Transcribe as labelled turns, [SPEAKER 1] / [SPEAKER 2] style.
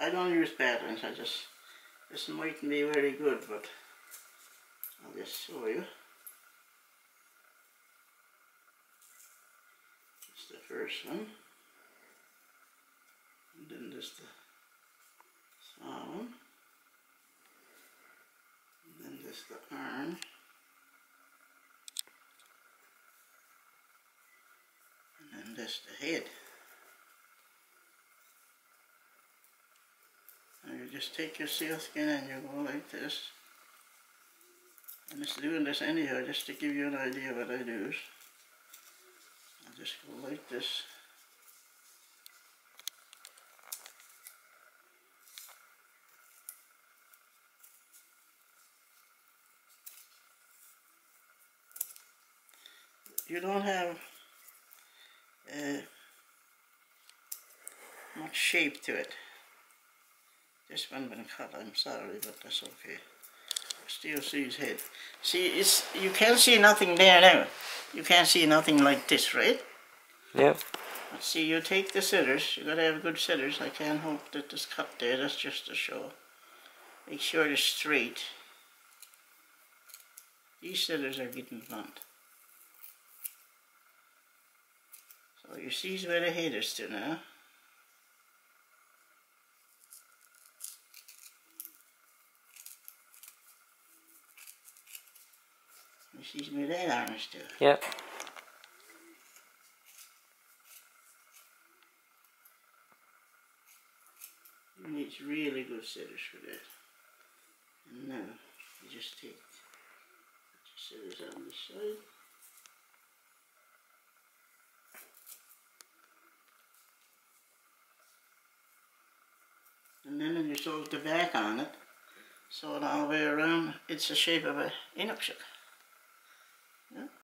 [SPEAKER 1] I don't use patterns, I just, this mightn't be very good, but I'll just show you. It's the first one. And then there's the sound. And then there's the arm. And then there's the head. You just take your sealskin and you go like this. I'm just doing this anyhow just to give you an idea what I do. I just go like this. You don't have uh, much shape to it. This one been cut, I'm sorry, but that's okay. Still see his head. See, it's you can't see nothing there now. You can't see nothing like this, right?
[SPEAKER 2] Yep.
[SPEAKER 1] See, you take the scissors. You gotta have good scissors. I can't hope that this cut there. That's just a show. Make sure it's straight. These scissors are getting blunt. So you see where the head is to now. You see where that is to.
[SPEAKER 2] Yep.
[SPEAKER 1] You need really good scissors for that. And now you just take your scissors on the side. And then when you sew the back on it, sew it all the way around, it's the shape of a Enoch yeah?